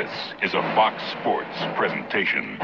This is a Fox Sports presentation.